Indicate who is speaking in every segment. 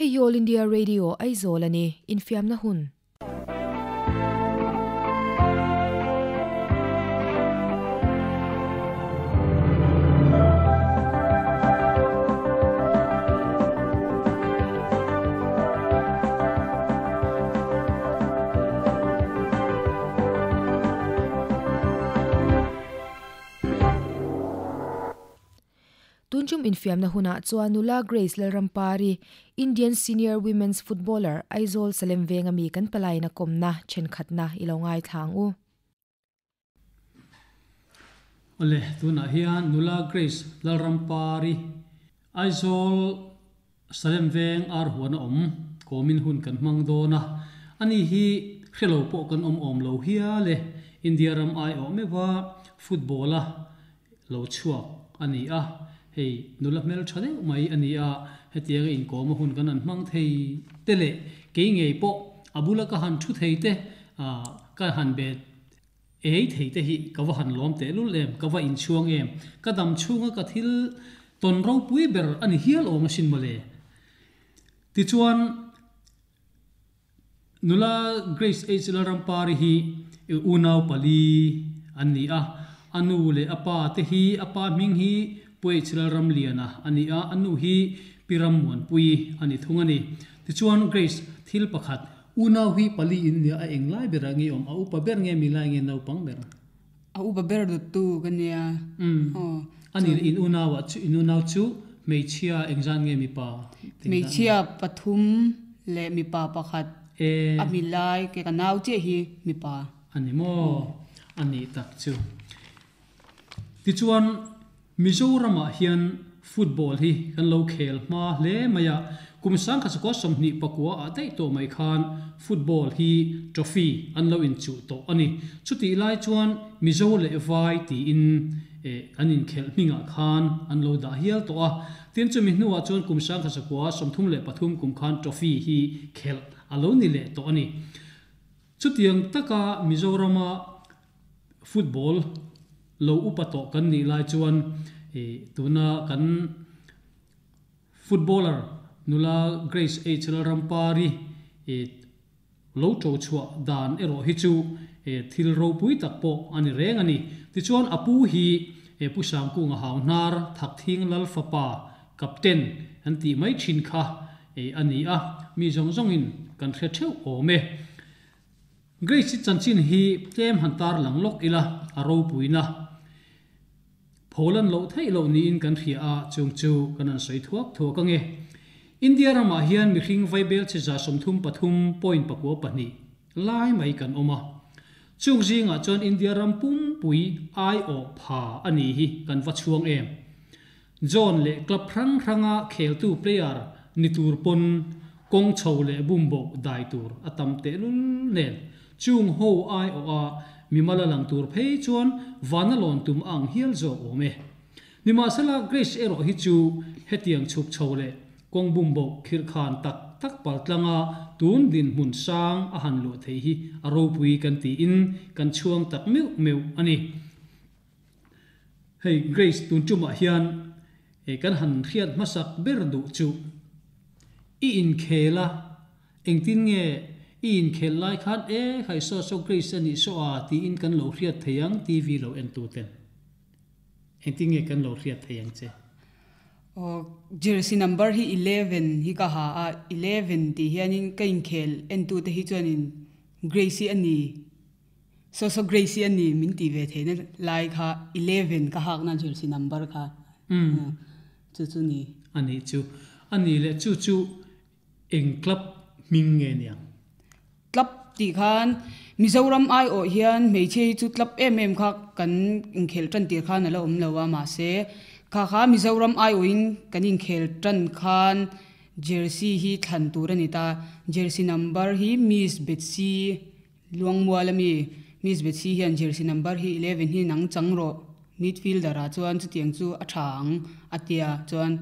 Speaker 1: Hey All India Radio ai zolani infiam na hun. Infiam na huna chuanula grace le rampari indian senior women's footballer aizol salem venga mi kan palai na komna chen khatna ilongai thang u
Speaker 2: ole tuna hian nula grace le rampari aizol salem veng ar huan om komin hun kan mang dona ani hi khelo po kan om om lo hia le india ram ai o me wa footballer lo chuak ani a hei nula mel chade mai ania a hetiang in koma hun kan an mang thei tele ke nge po abula ka han thu thei te a ka han be ei thei te hi ka wa han lom te lu lem ka wa in chuang em. Ka dam chunga ka thil ton ro pui ber an hial o machine male ti chuan nula grace h. La rampari hi unau pali ani à. a anu le apa te hi apa ming hi pui chila ram liana. Ani a anu hi piram muan pui ani thungani. Ti chuan grace thil pakhat. Una hui pali india a englai berangi om. Au pa ber nge milai nge no pang ber
Speaker 3: a u ba ber du tu kania oh
Speaker 2: ani in una wa chu in una chu mei chia engjan nge mi pa
Speaker 3: me chia pathum le mi pa pakhat.
Speaker 2: E
Speaker 3: a mi lai ke ka nau che hi mi pa.
Speaker 2: Ani mo. Ani tak chu. Ti chuan mizoram a hian football hi kan lo khel ma le maya kum sang khas ko som ni pakwa a tai to mai khan football hi trophy an lo in chu to ani. Chuti lai chuan mizo le vai ti in e anin khel minga khan an lo da hial to a. Tin chu mi nuwa chuan kum sang khas ko som thum le pathum kum khan trophy hi khel alo ni le to ani. Chutiang taka mizorama football lo upato kan ni lai chuan e tuna kan footballer nula grace h rampari e lo to chua dan ero hi chu e thil ro pui tak po ani reng ani. Ti chuan apu hi e pu sam ku nga haw nar, thak thing lal fa pa, captain, an ti mai chin kha e ani a. Mi zong zong in kan thre theu o me grace chan chin hi, tlem han tar lang lok ila aro puina pholan lo thei lo ni in kan thia a chung chu kan an soi thuak thuak ange india rama hian mi hring vai bel che za som thum pathum point pakwa pani lai mai kan oma. Chung zinga chon india ram pum pui ai o pha ani hi kan va chuang em. John le club rang phranga khel tu player nitur pon, kong chho le bumbo dai tur atam te lul nen. Chung ho ai o a mi mala lang tur phei chuan vana lon tum ang hial zo ome ni ma sala grace ero hi chu hetiang chuk chole. Kong bum bo khir khan tak tak pal tlanga. Tun din mun sang a han lo thei hi. A ro pui kan ti in, kan chuang tak meu meu ani. Hey, grace, tun chuma hian e kan han khiat masak ber du chu. I in khela. Engtin nge in khel lai khan e khai so so grace ani so a ti in kan lo khiat theyang tv lo en tu ten. Engtin nge kan lo khiat theyang che.
Speaker 3: O jersey number hi 11 hi ka ha a 11 ti hianin kain khel en tu te hi chuanin gracie ani. So so gracie ani min ti ve theina lai kha 11 ka hak na jersey number kha.
Speaker 2: Um
Speaker 3: chu chu ni.
Speaker 2: Ani chu ani le chu chu eng club ming nge niang
Speaker 3: club ti khan mizoram ai o hian mei che chu club em em kha kan in khel tran tir khan ala um lawa ma se kha kha mizoram ai o in kan in khel tran khan jersey hi than tur ani ta jersey number hi miss betsy luangmualami miss betsy hian jersey number hi 11 hi nang changro midfielder a chuan chu tiang chu a thang atia chuan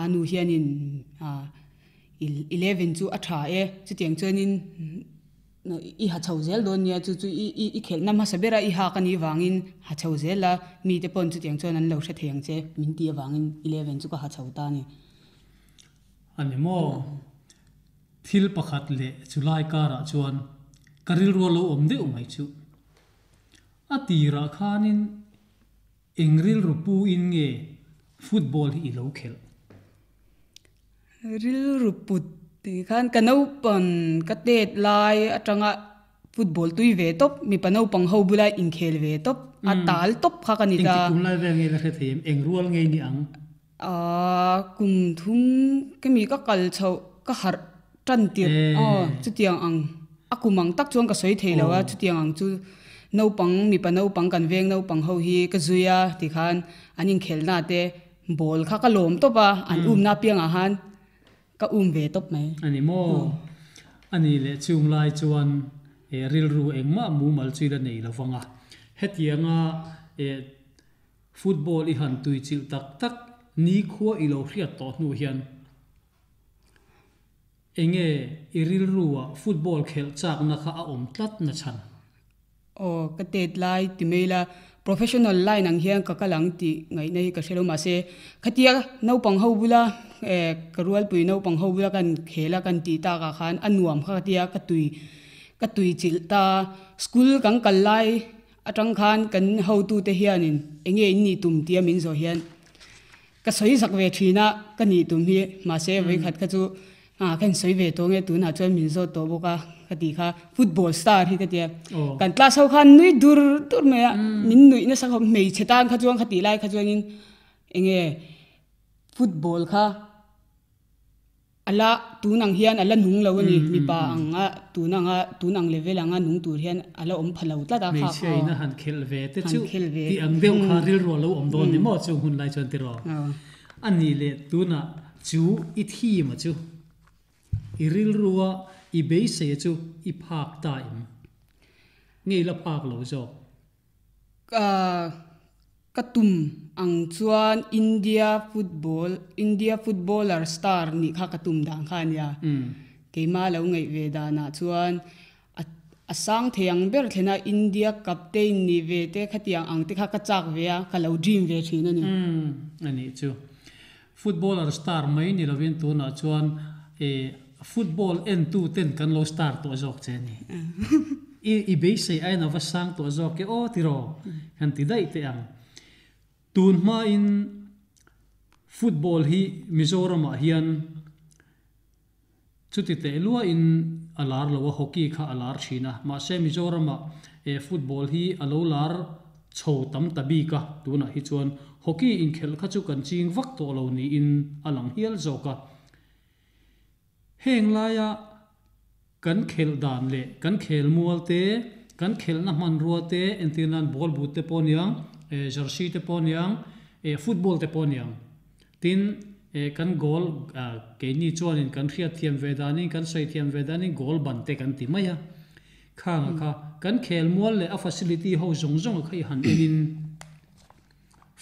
Speaker 3: anu hianin a 11 chu atha e chu tiang chenin i ha chau zel don nia chu chu i i i khel. Na ma sabera i ha kani wangin ha chau zel la mi te pon chu tiang chon an lo sha theng che min ti wangin 11 chu ka ha chau ta ni.
Speaker 2: Ani mo thil pakhat le chulai ka ra chuan karil ro lo om de umai chu. Ati ra khanin engril rupu in nge football hi lo khel.
Speaker 3: Ril ruput ti khan kanau pan katet lai atanga football tui ve top. Mi panau pang ho bulai in khel ve top. A tal top kha kan
Speaker 2: ting ti kum lai ve nge la khe them eng rual nge ni ang.
Speaker 3: A kum thum ke mi ka kal chau ka har tran tir
Speaker 2: Eh.
Speaker 3: a chu tiang ang. Akumang tak chuang ka soi thei lawa chu tiang ang chu no pang mi pa no pang kan veng no pang ho hi ka zuya ti khan anin khel na te bol kha ka lom to pa an um na piang a han ก็อุ้มเว
Speaker 2: ตบไหมอันนี้โมอันนี้แหละจุงลายจวนเอริลรูเองมามูมัลจุยะนี่เราฟังอะเฮ็
Speaker 3: ดยังอะเอ
Speaker 2: ฟุตบอลอีหันตุยจิลตักตักนี้ขัวอีโลเครียดต่อหนูเฮียนเองเออริลรูอะฟุตบอลเขลจากนะคะอมตัดนะชัน
Speaker 3: โอ้กระเตดลายติเมล่า professional line ang hian ka kalang ti ngai nei ka shelo ma se khatia no pang ho bula e karual pui no pang ho bula kan khela kan ti ta ka khan anuam kha tia ka tui ka tui chil ta school kang kal lai atang khan kan ho tu te hian in enge ni tum tia min zo hian. Ka soi sak ve thina ka ni tum hi ma se voi khat ka chu. A kan soi ve to nge tu na chuan min zo to boka ka ti kha football star hi ka tia
Speaker 2: oh
Speaker 3: kan class ho khan nui dur dur me min nui na sak mei chetan kha chuang kha ti lai kha chuang in enge football kha ala tu nang hian ala nung lo ni mi pa anga tu nang a tu nang level anga nung tur hian ala om phalo tla da
Speaker 2: mei
Speaker 3: kha
Speaker 2: che na han khel ve te chu ti ang deu kha ril ro lo om don ni mo chu hun lai chuan ti ro ani le tuna chu i thi ma chu i ril ruwa i be se chu i phak ta im. Ngei la phak lo zo
Speaker 3: ka katum ang chuan india football india footballer star ni kha katum dang khan ya
Speaker 2: um
Speaker 3: keima lo ngai ve da na chuan asang theyang ber thena india captain ni ve te khatiang ang te kha ka chak ve a ka lo dream ve thin ani
Speaker 2: um ani chu footballer star mai ni lovin tu na chuan e football en tu ten kan lo star to jok che ni. I i be se ai na va sang to jok ke o ti ro kan ti dai te ang tun ma in football hi mizoram a hian chuti te lua in alar lo hockey kha alar thina ma se mizoram a e football hi alo lar chho tam tabi ka. Tuna hi chuan hockey in khel kha chu kan ching vak to lo ni in alang hial zo ka heng laya kan khel dan le, kan khel mual te, kan khel na man ruwa te entinan ball boot te poniang e jersey te poniang e football te poniang tin e kan goal ke ni chuan in kan khia thiam vedani kan sei thiam vedani goal ban te kan ti maya khang kha kan khel mual le a facility ho zong zong khai han in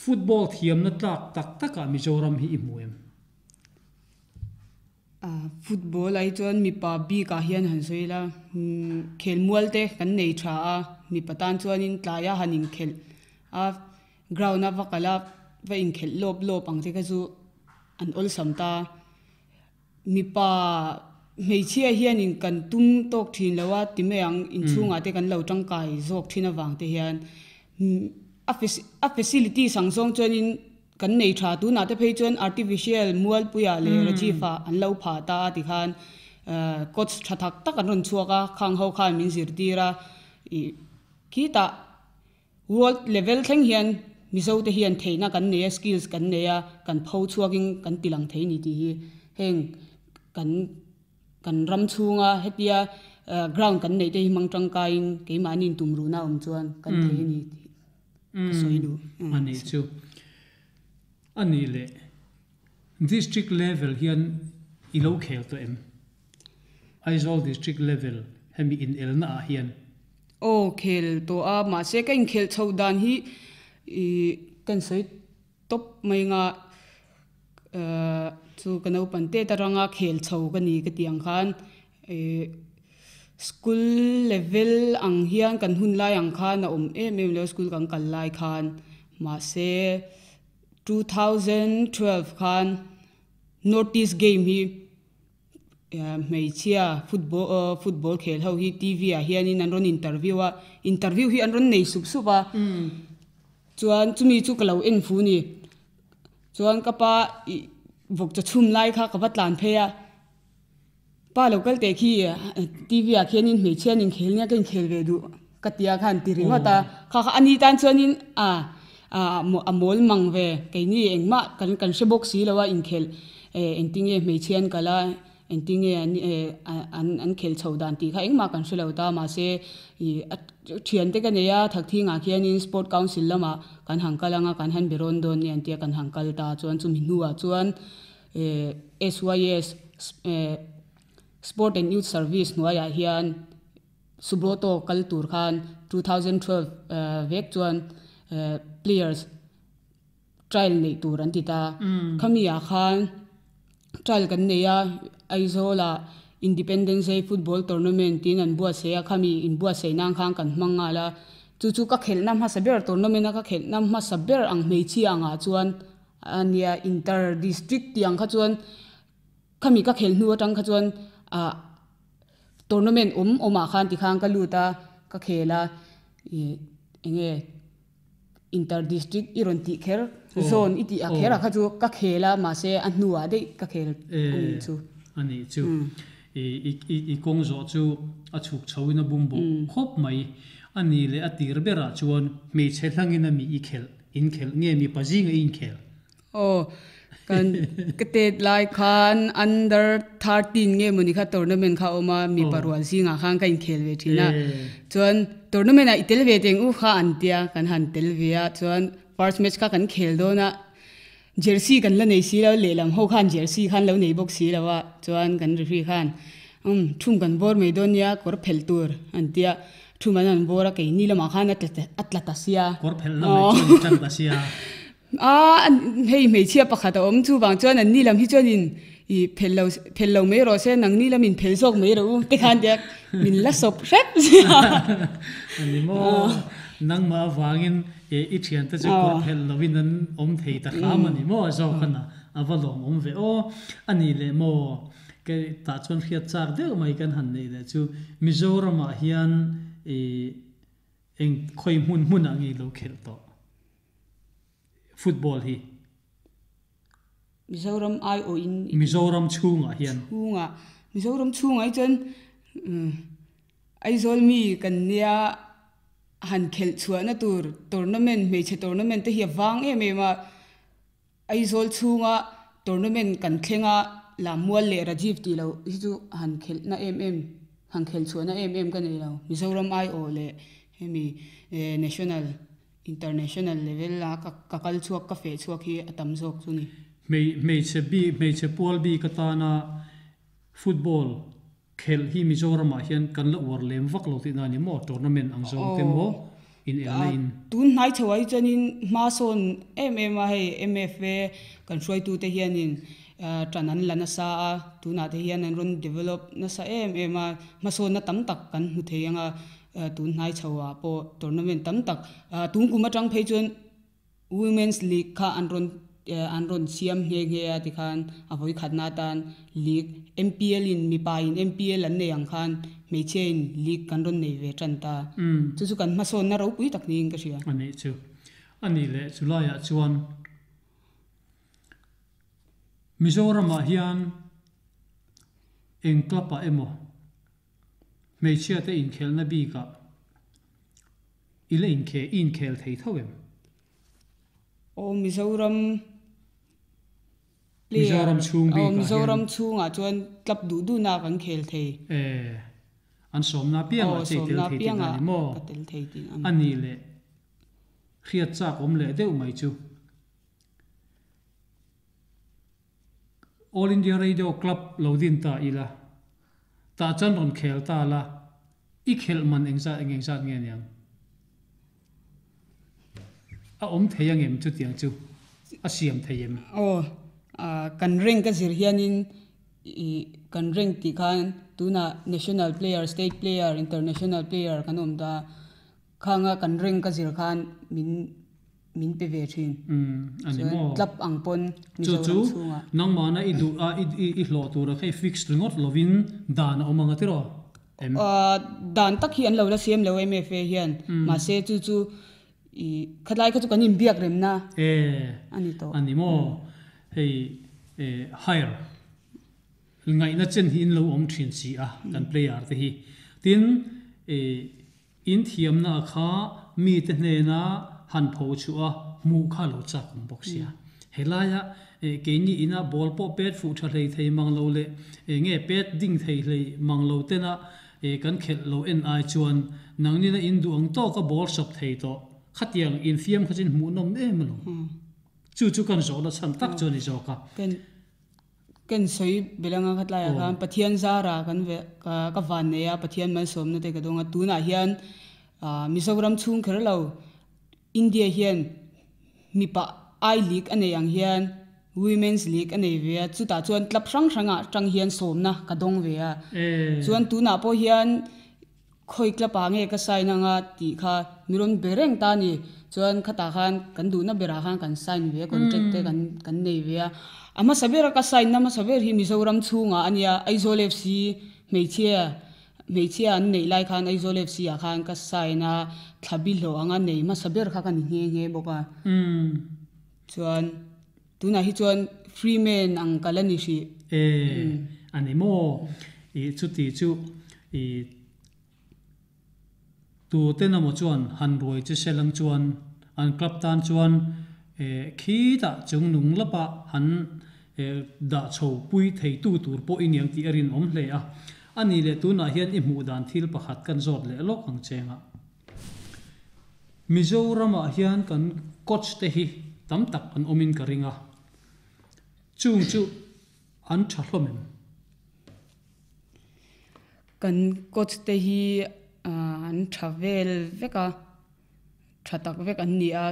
Speaker 2: football thiam na tlak tak taka mizoram hi imuem
Speaker 3: hian han soi la hmm, khel mual te kan nei tha a mi patan chuan in tlaya hanin khel a ground a vakala va in khel lop lop ang te ka chu an ol sam ta mi pa mei chia hian in kan tum tok thin lawa ti me ang in chunga te kan lo tang kai zok thin awang te hian a faci- a facility sang song chuan in kan nei tha tu na te phei chuan artificial mual puya le raji fa an lo pha ta ti khan uh, coach thatak tak an ron chuaka khang ho khan min zir tira i khi ta world level thleng hian mizo te hian theina kan nei skills kan nei a kan pho chuaking kan tilang thei ni ti hi heng kan kan ram chunga hetia ground kan nei te hi mang tangkain keima nin tumru na om chuan kan thei ni ti soi du
Speaker 2: ani chu ani le district level hian i lo khel to em. Aizawl district level hemi in elna a hian.
Speaker 3: O khel to a ma se kan khel chho dan hi i kan sei top mai nga uh, chu kanau pante taranga khel chho ka ni ka tiang khan. E school level ang hian kan hun lai ang khan a om em em lo school kan kal lai khan. Ma se 2012 khan notice game hi mei chia football uh, football khel ho hi tv a hian in an ron interview a. Interview hi an ron nei sup sup a. Chuan chumi chu kalo en fu ni. Chuan ka pa vok cha chum lai kha ka batlan phe a. Pa local te khi tv a khian in mei chia nin khel nya ken khel ve du. Ka tia khan ti ringa ta kha kha ani tan chuan in a a a mol mang ve ke ni engma kan kan se box si lawa in khel e engting e me chen kala engting e an an an khel chho dan ti kha engma kan se lawta ta ma se i thian te ka ne ya thak thi nga khian in sport council lama kan hangkalanga kan han beron don ni an tia kan hangkal ta chuan chu mi nuwa chuan e SYS e sport and youth service nuaya hian subroto kaltur khan 2012 uh, vek chuan uh, players trial nei tur an ti ta. Mm. Khami ya khan trial kan nei ya aizola independence day football tournament tin an bua se ya khami in bua se nang khang kan manga la. Chu chu ka khel nam ha saber tournament ka khel nam ma saber ang mei chi anga chuan. Ania inter district tiang kha chuan. Khami ka khel nu atang kha chuan. A tournament um oma khan ti khang ka luta ka khela. Enge inter district iron ti khel oh. zone iti a khela oh. kha chu ka khela ma se an nuwa de ka khel eh, chu.
Speaker 2: ani chu. Hmm. I i kong zo chu a chuk chawina bumbo hmm. khop mai ani le atir bera chuan me che thlangin a mi i khel. In khel nge mi pajing in khel.
Speaker 3: Oh kan kate lai khan under 13 nge muni kha tournament kha oma mi parwal singa khan kan khel ve thina chuan tournament a itel ve teng u kha an tia kan han tel ve a chuan first match kha kan khel do na jersey kan la nei si lo le lam ho khan jersey khan lo nei box si lo wa chuan kan ri khan um thum kan bor me don ya kor phel tur an tia thum an bor a ke ni lama khan at atla ta sia
Speaker 2: kor phel na mai chang ta sia
Speaker 3: à hei mei chia pakhat om chu wang chuan an ni lam hi chuan in i phello phello me ro se nang ni lam in phel sok me ro te khan dek min la sop rep
Speaker 2: ani mo nang ma wangin e i thian ta chu kor phel lovin an om thei ta kham ani mo zo khana avalom om ve o ani le mo ke ta chuan khiat chak de mai kan han nei le chu mizoram a hian e eng khoi mun mun angi lo khel to football hi.
Speaker 3: Mizoram ai o in
Speaker 2: mizoram chunga hian.
Speaker 3: Chunga mizoram chunga ai chen ai zol mi kan nia han khel chuana tur tournament me che tournament te hi wang em em ma ai zol chunga tournament kan thlenga la mual le rajiv ti lo hi chu han khel na em em han khel chuana em em kan nei lo. Mizoram ai o le hemi national international level la ka kakal chuak ka fe chuak hi atam zok chu ni.
Speaker 2: Mei mei che bi mei che pol bi ka ta na football khel hi mizoram a hian kan la war lem vak lo ti na ni mo. Tournament ang zong te mo in airline.
Speaker 3: Tun nai chawai chanin ma son em a hei mfa kan hroi tu te hianin tranan lana sa a tuna te hian an ron develop na sa em em a ma son na tam tak kan hu theyanga tun nai chawa po tournament tam tak tun kuma tang phei chuan women's league kha an ron an ron siam nge nge a ti khan a voi khatna tan league mpl in mi pa in mpl an nei ang khan me chain league kan ron nei ve tan ta chu chu kan ma son na ro pui tak ning ka ria
Speaker 2: ani chu ani le chulaya chuan mizoram a hian eng klapa emo. Mei chia te in khel na bi ka. Ile in khe in khel thei thawem.
Speaker 3: O mizoram
Speaker 2: mizoram chung bi
Speaker 3: o
Speaker 2: ka
Speaker 3: mizoram chung a chuan tlap du du na kan khel thei.
Speaker 2: E an som na piang a che tel thei tin ani mo. ani le khiat chak om le deuh mai chu all india radio club lo din ta ila ta chan ron khel ta la. I khel man eng za, eng eng za nge nyang a om theyang em chu tiang chu. A siam theyem
Speaker 3: o, a, kan ring ka zir hianin i, kan ring ti khan tuna national player, state player, international player kan om da khanga kan ring ka zir khan, min min pe ve thin mm,
Speaker 2: ani mo
Speaker 3: tlap ang pon
Speaker 2: mi zo chu. Nang ma na i du a i i hlo tu ra khai fix string ot lovin dan o manga tiro
Speaker 3: a dan tak hi an lo la cm lo em fe hian. Mm. Ma se chu chu i khatlai kha chu kanin biak rem na.
Speaker 2: E.
Speaker 3: Ani to.
Speaker 2: Ani mo hei e hire ngai na chen hin lo om thin si a mm. kan player te hi. Tin e in thiam na kha mi te hne na han pho chu a mu kha lo cha kum bok sia. Mm. Helaya eh, ke ni ina bol po pet fu tha lei thei mang lo le eh, nge pet ding thei lei mang lo te na e kan khel lo en ai chuan. Nang ni na in du ang to ka bol shop thei to. Khatiang in fiam khachin mu nom em lo. Mm. Chu chu kan zo la sam tak mm. chu ni zo ka.
Speaker 3: Ken ken sei belanga khat
Speaker 2: la
Speaker 3: ya kan oh. pathian za ra kan ve ka ka van ne ya. Pathian man som na te ka donga tu na hian ah, mizoram chung khar lo. India hian mi pa i league ane yang hian women's league ane ve a chu ta chuan club hrang hranga tang hian som na ka dong ve a
Speaker 2: เออ
Speaker 3: chuan tuna po hian khoi klap a nge ka sai na nga ti kha miron bereng ta ni chuan khata khan kan du na bera khan kan sign ve contract te kan kan nei ve a ama sabera ka sign na ma saber hi mizoram chunga ania aizol fc meichia hmeichhia an nei lai khan aizawl fc a khan ka saina thlabi hlo anga nei ma saber kha kan nge nge boka.
Speaker 2: Mm
Speaker 3: chuan tuna hi chuan free man ang
Speaker 2: kala ni si e eh, hmm. ani mo e chu ti chu e tu te na mo chuan han roi che selang chuan an club tan chuan e khi ta chung nung lapa han eh, da chho pui thei tu tur po in yang ti arin om hle a ani le tu na hian i mu dan thil pakhat kan zot le lok ang chenga ah. mizoram a ah hian kan coach te hi tam tak an omin ka ringa ah. chung chu an thalomem
Speaker 3: kan coach te hi an travel veka thatak vek an ni a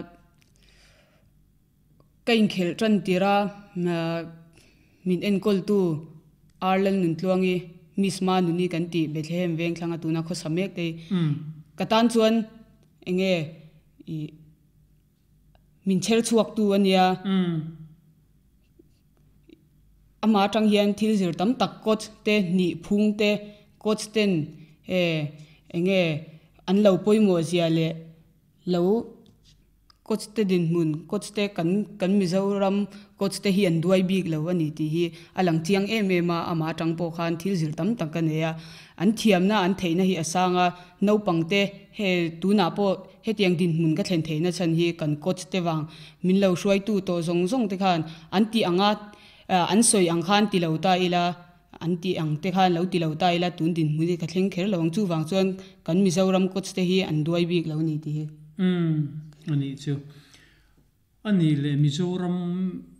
Speaker 3: kain khel tran tira min en kol tu arlen nun tluangi miss ma nu ni kan ti betlehem veng thlanga tuna kho samek te.
Speaker 2: Hmm.
Speaker 3: Katan chuan enge i min chel chuak tu ania
Speaker 2: hmm.
Speaker 3: ama atang hian thil zir tam tak coach te ni phung te coach ten e enge an lo poimo zia le lo coach te din mun coach te kan kan mizoram coach te hian duai bik lo ani ti hi. Alang chiang em em a, ama tangpo khan thil zir tam tak kan ya an thiam na an theina hi asanga no pangte he tu na po, he tiang din mun ka thlen theina chan hi kan coach te wang min lo shuai tu to zong zong te khan. An ti anga an soi ang khan ti lo ta ila. An ti ang te khan lo ti lo ta ila. Tun din mun ka thleng kher lawang chu wang chuan. Kan mizoram coach te hi an duai bik lo ni ti hi.
Speaker 2: Um ani chu. Ani le mizoram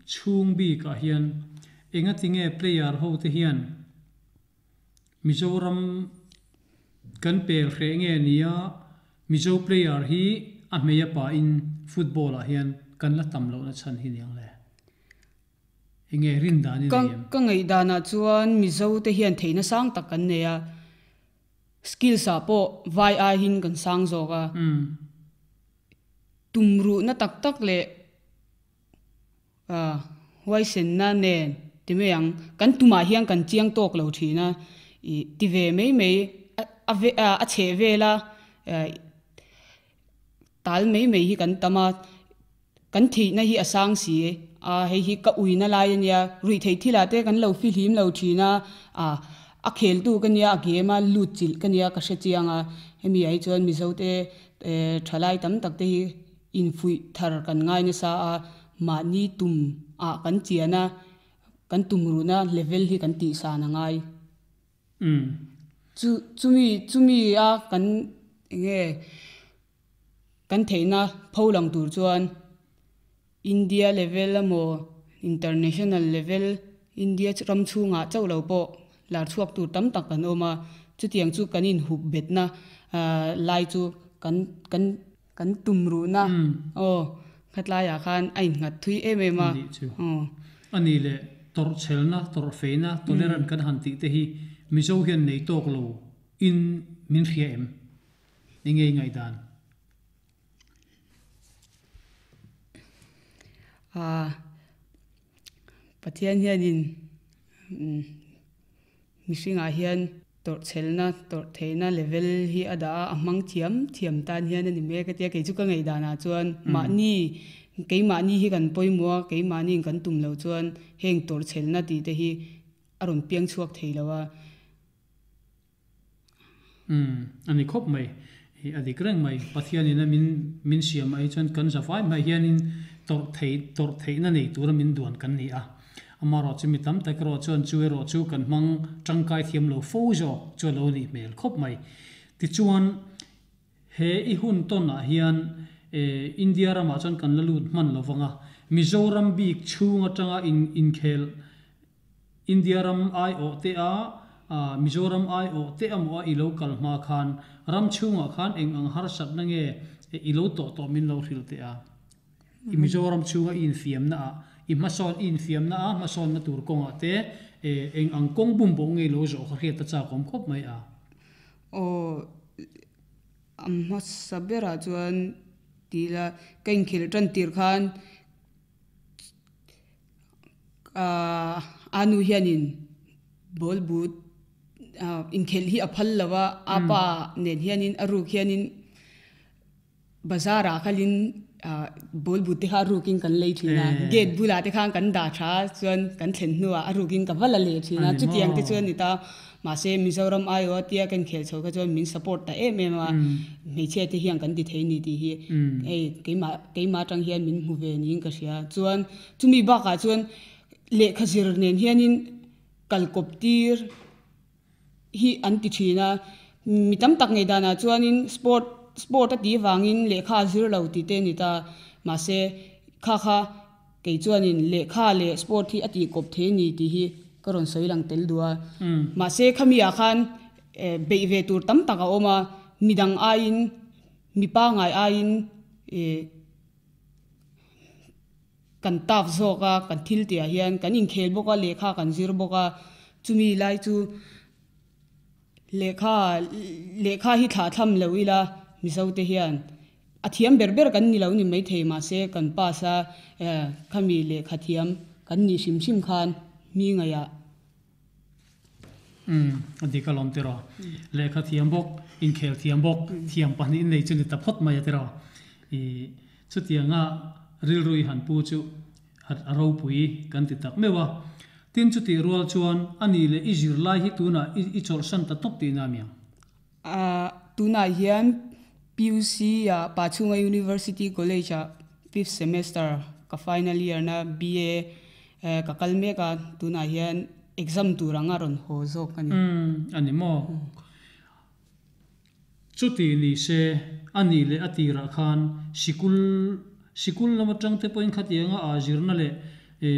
Speaker 2: chung bi ka hian. Enga tinge player ho te hian. Mizoram kan pel khre nge nia. Mizo player hi a meya pa in football a hian. Kan la tam lo na chan hi niang le. Enge
Speaker 3: rin
Speaker 2: da ni kan kan
Speaker 3: ei da na chuan mizo te hian theina sang tak kan ne ya skill sa po vai a hin kan sang zo
Speaker 2: ka. Hmm.
Speaker 3: Tumru na tak tak le Ờ, a wai sen na ne ti me yang kan tuma hiang kan chiang tok lo thina i ti ve mei mei a- ve a a che ve la. Eh, tal mei mei hi kan tama kan thi na hi asang si e. a he hi ka ui na lai ya rui thei thila te kan lo fi him lo thina a a khel tu kan ya ge ma lu chil kan ya ka she chianga hemi ai chuan mi zo te thalai tam tak te hi in fui thar kan ngai ni sa a ma ni tum a kan chiana kan tum ru na level hi kan ti sa na ngai.
Speaker 2: อืม
Speaker 3: chu chumi chumi a kan nge kan theina pholang tur chuan. India level amo international level india ram chunga chaulo po. Lar chuak tur tam tak kan oma chu tiang chu kanin hup bet na ah, lai chu kan kan kan tum ru na. O khatlaya khan anh ngat thui em em a.
Speaker 2: Hm. Ani le tor chelna tor feina hm. tolerant kan han ti te hi. Mizo hian nei tok lo in min khia em. Ngay ngai à a pathian hm, ah
Speaker 3: hian in mi singa hian tor chelna tor theina level hi ada amang thiam thiam tan hian ani me ka tia ke chu ka ngei dana chuan ma ni ke ma ni hi kan poimua ke ma ni kan tum lo chuan heng tor chelna ti te hi aron piang chuak theilawa
Speaker 2: um ani khop mai hi adi kreng mai pathian ina min min siam ai chuan kan sa fai mai hianin tor thei tor thei na nei tur min duan kan ni a amaro chimi tam tak ro chuan chu ro chu kan mang tangkai thiam lo fo jo chu lo ni mel khop mai ti chuan he i hun ton a hian e india rama chuan kan lalut man lo wanga mizoram bik chunga tanga in in khel india ram ai o te a mizoram ai o te am o i local ma khan ram chunga khan eng ang har sat na nge i lo to to min lo ril te a i mizoram chunga in fiam na a i mason in fiam na a mason na tur konga te e eng ang kong bum bo nge lo zo kha ta cha kom khop mai a.
Speaker 3: O am ma sabera chuan tila kain khil tran tir khan a anu hianin bol but in khel hi a phal lawa apa nen hianin aru hianin bazara khalin bol but te ha rukin kan lei thina gate bula te khang kan da tha chuan kan thlen nuwa arukin ka wala le thina chu tiang te chuan ni ta ma se mizoram ayo tia kan khel chho ka chuan min support ta em em wa me che te hiang kan ti thei ni ti hi ei ke ma ke ma tang hian min hu ve ni ka sia chuan chumi ba ka chuan le khazir nen hianin kalkop tir hi an ti thina mitam tak ngei dana chuanin sport sport a ti wangin le kha zir lo ti te ni ta ma se kha kha ke chuanin le kha le sport hi ati kop the ni ti hi karon soi lang tel dua. Ma se khamia khan be ve tur tam taka oma midang ain mi pa ngai ain e kan taf zoka kan thil tia hian kan in khel boka le kha kan zir boka chumi lai chu le kha le kha hi tha tham loila mi so te hian a thiam ber ber kan ni lo ni mai thei ma se kan pa sa khami le kha thiam kan ni sim sim khan mi nga ya
Speaker 2: um adi ka lom tero le kha thiam bok in khel thiam bok thiam pa ni nei chuni ta phot mai tero i chu tianga ril rui han pu chu hat aro pui kan ti tak mewa tin chu ti rual chuan ani le izir lai hi tuna i chol san ta top ti na miang
Speaker 3: a tuna hian PUC ya Pachunga University College a fifth semester ka final year na BA ka kalme ka tuna hian exam turanga ron ho zo kani
Speaker 2: um ani mo. Chu ti ni se ani le atira khan sikul sikul lama tang te point khatianga a jirna le e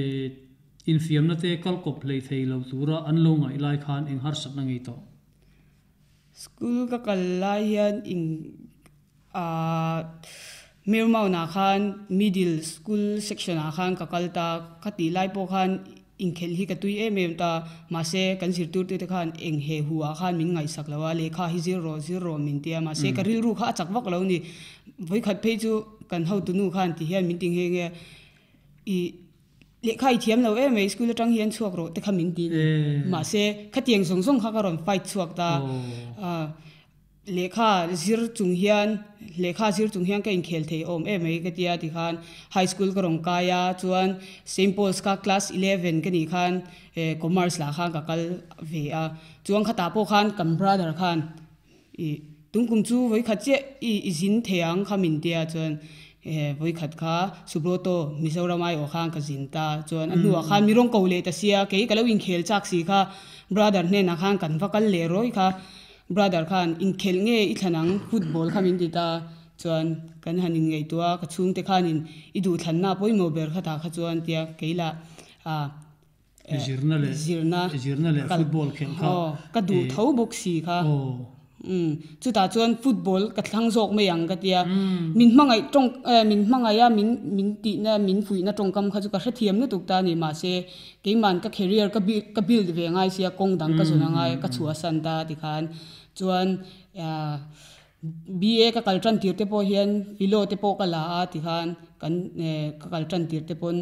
Speaker 2: in fiam na te kal kop lei thei lo tura an lo ngai lai khan eng har sak na ngai to.
Speaker 3: School ka kallai hian in mirmau na khan middle school section a khan ka kalta khati lai po khan in khel hi ka tui em em ta ma se kan sir tur te khan eng he huwa khan min ngai sak lawa le kha hi zero zero min tia ma se ka ril ru kha chak wak lo ni voi khat pe chu kan ho tu nu khan ti hian min ting he nge i le khai thiam lo em ei school tang hian chuak ro te kha min tin ma se khatiang song song kha ka ron fight chuak ta a le kha zir chung hian le kha zir chung hian ka in khel thei om em ei ka tia ti khan high school ka rong kaya chuan st pauls ka class 11 ka ni khan e commerce la khan ka kal ve a chuang kha ta po khan kam brother khan i tungkum chu voi kha che i izin theang kha min tia chuan e voi khat kha subroto mizoram ai o khan ka zin ta chuan anu khan mirong ko le ta sia ke ka lo in khel chak si kha brother ne na khan kan vakal le roi kha brother khan in khel nge i thanang football khamin ti ta chuan kan hanin ngei tua ka chung te khanin i du thlan na poi mo ber kha ta kha chuan tia keila a
Speaker 2: zirna le
Speaker 3: zirna
Speaker 2: zirna le football khel kha.
Speaker 3: ka du tho bok si kha.
Speaker 2: Oh
Speaker 3: chu ta chuan football ka thlang zok me yang ka tia. Min hmangai tong min hmangai ya min min ti na min fui na tong kam kha chu ka hre thiam nu tuk ta ni ma se. Ke man ka career ka build ka build ve ngai sia kong dang ka zuna ngai ka chua san ta ti khan. Chuan BA ka kaltran tir te po hian filo te po kala a ti khan. Kan ka kaltran tir te pon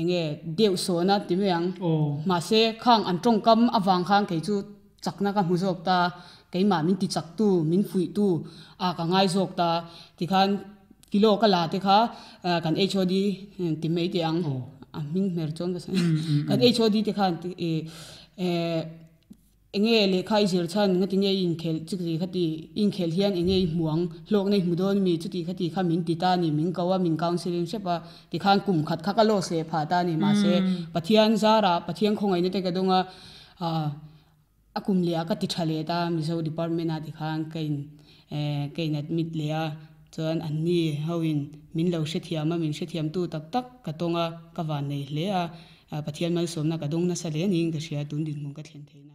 Speaker 3: enge deu so na ti meang ma se khang an tong kam awang khang ke chu chakna ka muzok ta cái mà mình ti chak tu mình phụi tu. À cả ngay dọc ta thì khan kilo ka la te kha kan hod eh, ti đi tìm ang. Oh. A min mer mệt ka mm, mm, mm. kan hod ai khan e eh, e eh, enge le khai jir chan nga tinge in khel chik ri khati in khel hian enge muang lok nei mudon mi chuti khati kha min ti ta ni min kawa min counseling se pa ti khan kum khat kha ka lo se pha ta ni ma se. Pathian zara pathian khongai ne te ka donga a akum lia ka ti thale ta mizo department a ti khang kein eh kain admit a chuan an ni hoin min lo she thiam min she thiam tu tak tak ka tonga ka van nei hle a ah, pathian mal somna ka dong na sa le ning ka sia tun din mung ka thlen theina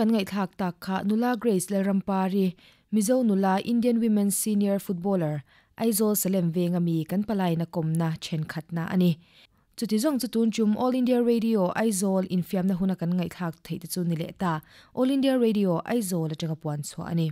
Speaker 1: kan ngai thak tak kha nula grace le rampari mizo nula indian women senior footballer aizol salem venga mi kan palai na komna chen khatna ani. Chuti zong chu chum all india radio aizol in fiam na huna kan ngai thak thei chu ni le ta. All india radio aizol atanga puan chho ani